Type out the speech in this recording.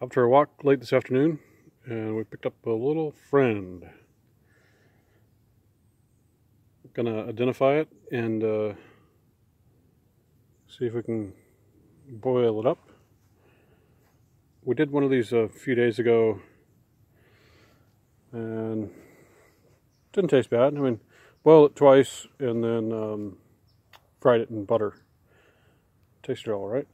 After a walk late this afternoon, and we picked up a little friend. Gonna identify it and uh, see if we can boil it up. We did one of these a few days ago, and didn't taste bad. I mean, boiled it twice and then um, fried it in butter. Tasted all right.